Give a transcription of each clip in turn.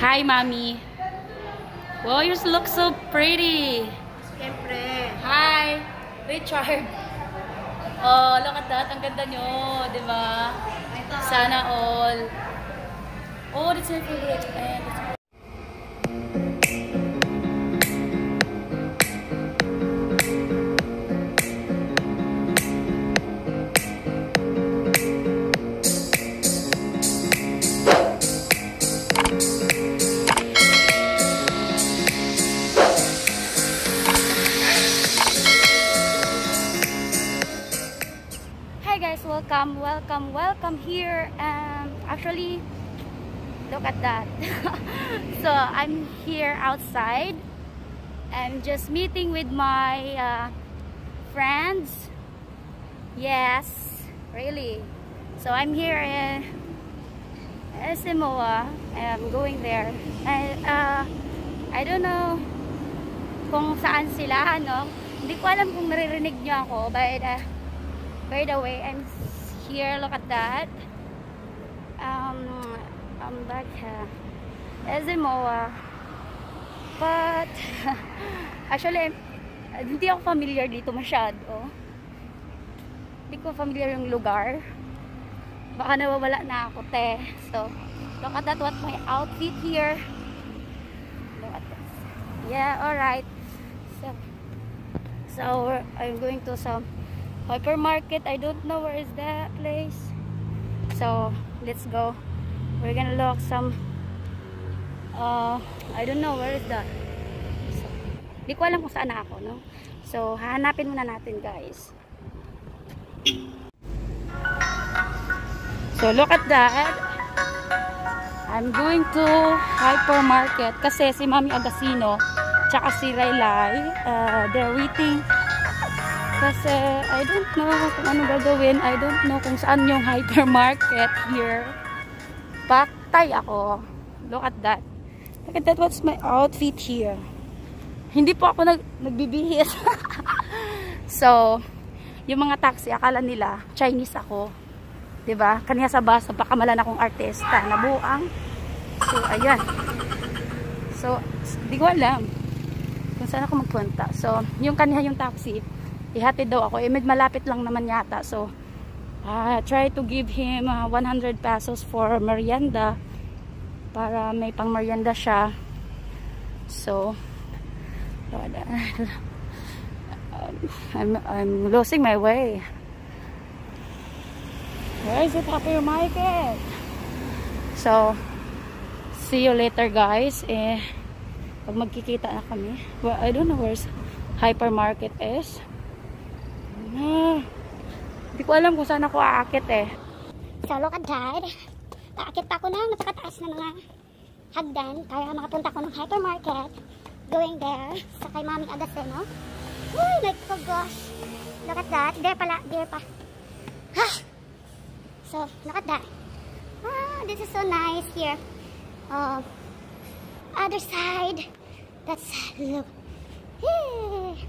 Hi, Mommy. Wow, you look so pretty. Siyempre. Hi, Richard. Oh, look at that. Ang ganda nyo, di ba? Sana all. Oh, that's my favorite. Ayan, Guys, welcome, welcome, welcome here. Um, actually, look at that. so I'm here outside. I'm just meeting with my uh, friends. Yes, really. So I'm here in Esimoa. I'm going there. I, uh, I don't know kung saan sila, ano. Hindi ko alam kung naririnig niyo ako, but uh, by the way, I'm here. Look at that. Um, I'm back uh, Ezimoa. But, actually, hindi ako familiar dito masyado. Hindi ko familiar yung lugar. Baka nawawala na ako, te. So, look at that. What my outfit here. Look at this. Yeah, alright. So, so, I'm going to some hypermarket. I don't know where is that place. So, let's go. We're gonna look some uh, I don't know where is that. So, di ko alam kung saan ako, no? So, hahanapin muna natin, guys. So, look at that. I'm going to hypermarket kasi si Mami Agasino tsaka si Raylay, uh, they're waiting kasi I don't know kung ano gagawin. I don't know kung saan yung hypermarket here. Paktay ako. Look at that. Look at that. What's my outfit here? Hindi po ako nag nagbibihis. so, yung mga taxi, akala nila Chinese ako. 'Di ba? Kanya sa bus, napakamalan akong artista na buang. So, ayan. So, di ko alam kung saan ako magpunta. So, yung kanya yung taxi, ihatid daw ako. Eh, med malapit lang naman yata. So, uh, try to give him uh, 100 pesos for merienda para may pang merienda siya. So, um, I'm, I'm losing my way. Where is it? Hypermarket. So, see you later guys. Eh, pag magkikita na kami. Well, I don't know where's hypermarket is. Ah, hindi ko alam kung saan ako aakit eh. So, look at that. Paakit pa ako ng napakataas na mga hagdan para makapunta ko ng hypermarket. Going there sa kay Mami Agasteno. Uy, like, oh gosh. Look at that. There pala, there pa. Ha! So, look at that. Ah, this is so nice here. Oh, other side. That's, look. Hey.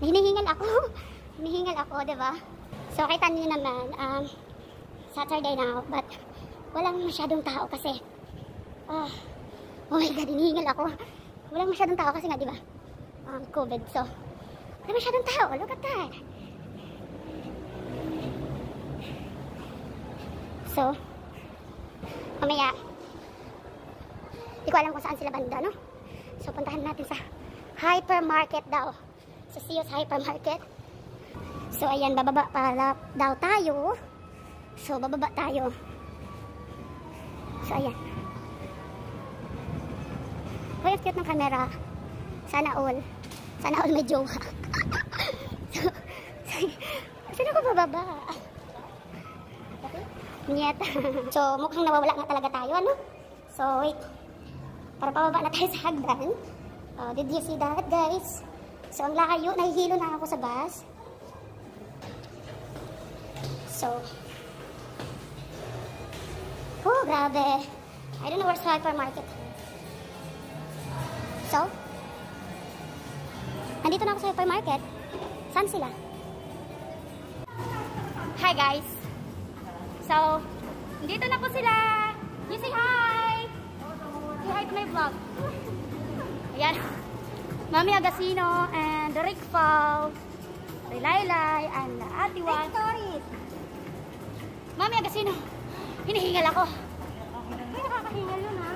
Hinihingal ako. Hinihingal ako, ba? So, kita niyo naman, um, Saturday now, but walang masyadong tao kasi, ah, oh my God, hinihingal ako. Walang masyadong tao kasi nga, di ba? Um, COVID, so, wala masyadong tao. Look at that. So, mamaya, di ko alam kung saan sila banda, no? So, puntahan natin sa hypermarket daw. Sa Sears Hypermarket. So, ayan, bababa pala daw tayo. So, bababa tayo. So, ayan. Uy, ang cute ng camera. Sana all. Sana all may jowa. so, saan ako bababa? Niet. so, mukhang nawawala nga talaga tayo, ano? So, wait. Para pababa na tayo sa hagdan. Oh, did you see that, guys? So, ang layo. Nahihilo na ako sa bus. So, oh, grabe. I don't know where's hypermarket. So, nandito na ako sa hypermarket. Saan sila? Hi, guys. So, dito na po sila. You say hi. Say hi to my vlog. Ayan. Mami Agasino and Rick Fal, Rilaylay, and Ate Wan. Mami Agasino, hinihingal ako. Ay, nakakahingal yun ha.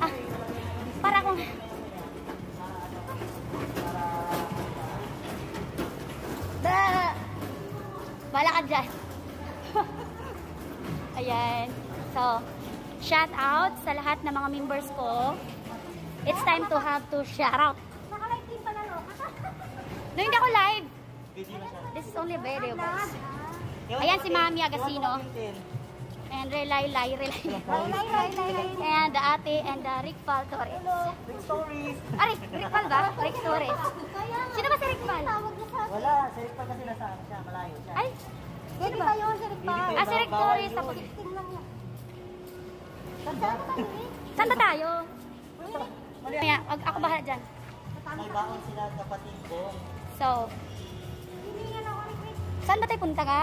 Ah, para kung... Ba! Bala ka dyan. Ayan. So, shout out sa lahat ng mga members ko. It's time to have to shout out. Nakalive din pala, no? No, hindi ako live. This is only a video, guys. Ayan si. Mami Agasino. And Relay Lai, Relay. Lay, lay, lay, lay, lay. And the ate and the Rick Pal Torres. Big stories. Ah, Rick, Rick Pal ba? Rick Torres. Sino ba si Rick sa... Wala, sirik pa kasi nasa siya, malayo siya. Ay, Hindi ba yun, Sir Pa? Hindi ah, si Rick Torres. Tapos. Tingnan niya. saan ba tayo? Ag- ako bahala dyan. may baon sila kapatid ko. So, saan ba tayo punta nga?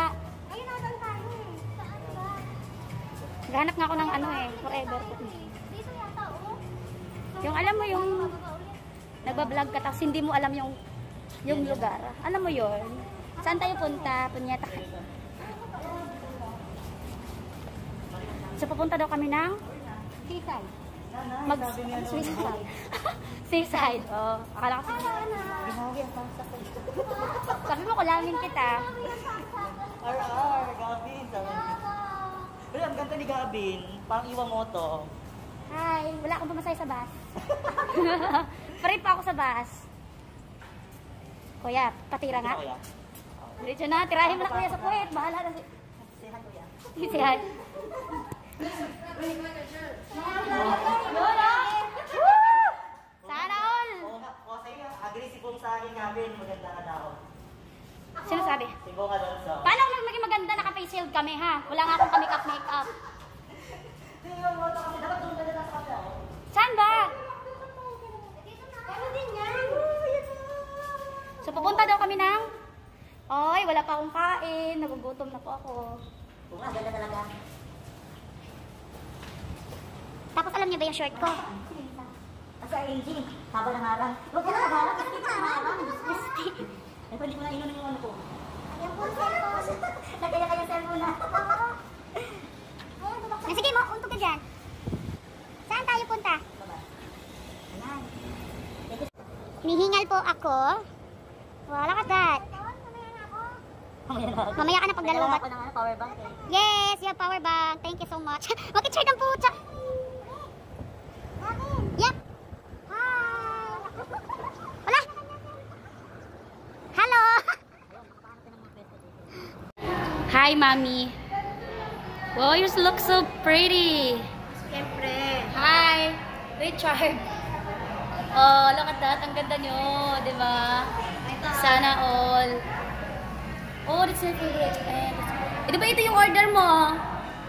Gahanap nga ako ng ano eh, forever. Oh. Yung alam mo yung nagbablog ka tapos hindi mo alam yung yung lugar. Alam mo yon Saan tayo punta? Punyeta. So, pupunta daw kami ng Seaside. mag seaside. seaside. Oh, akala ko ko. Sabi mo, kulangin kita. RR, Gavin. Sabi niya. Gavin, pang iwa mo to. Hi, wala akong pumasay sa bus. Parin pa ako sa bus. Kuya, patira nga. Diretso na, tirahin mo na kuya sa puwet. Bahala na si... Say hi, kuya. Si. Woo! Sana all! Oo nga, o sa'yo, agree si Bong sa akin, Gavin. Maganda ka daw. Sino sabi? Si Bong Alonso. Paano kung maging maganda naka-face shield kami ha? Wala nga akong ka-makeup makeup. Tingnan mo to kasi dapat doon ka na sa kape ako. Saan ba? Ano din yan? So pupunta daw kami ng... Ay, wala pa akong kain. Nagugutom na po ako. Oo nga, ganda talaga. Tapos alam niyo ba yung short ko? Kasi Angie, haba ng harang. Huwag ka na harang, kasi ng harang. Eh, pwede ko na inunin yung ano ko. Ayan po cellphone. Nagkaya-kaya cellphone na. Sige mo, untog ka dyan. Saan tayo punta? Ayan. Hinihingal po ako. Wala ka dad. Mamaya ka na pag Dalawa dalawa ako ng ano, power bank eh. Yes, your power bank. Thank you so much. Bakit share ng pucha? Yep. Hi. Wala. Hello. Hi, Mami. Wow, you look so pretty. Siyempre. Hi, Richard. Oh, look at that. Ang ganda nyo, di ba? Sana all. Oh, that's my favorite. Eh, eh, di ba ito yung order mo?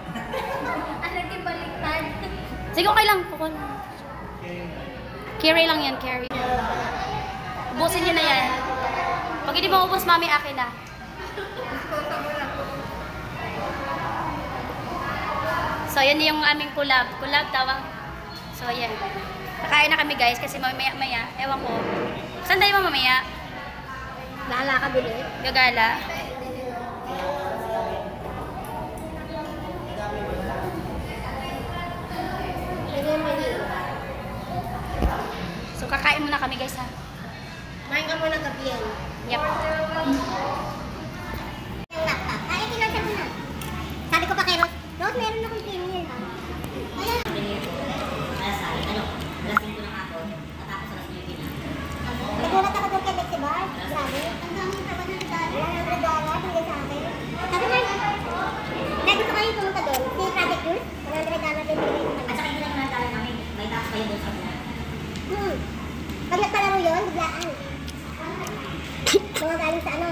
Ano yung baliktad? Sige, okay lang. Kukuha lang. Carry lang yan, carry. Ubusin nyo na yan. Pag hindi mo ubos, mami, akin na. So, yan yung aming collab. Collab tawag. So, yan. Kakain na kami guys kasi mamaya-maya. Ewan ko. Saan tayo mamaya? Lala ka bili. Gagala. So, kakain muna kami guys ha. Kumain ka muna gabi yan. Yep. Ay, kinonser mo na. Sabi ko pa kay Rose, Rose, meron akong Hmm. Pag nagpala mo yun, biglaan. Mga galing sa ano?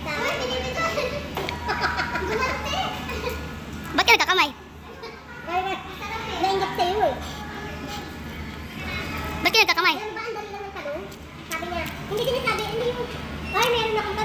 Sa... Uy, pinipitan! Gumante! Ba't ka nagkakamay? Nainggap sa'yo eh. Ba't ka nagkakamay? Ano ba? Ang dali lang ng tanong? Sabi niya, hindi sinasabi, hindi yung... Ay, meron akong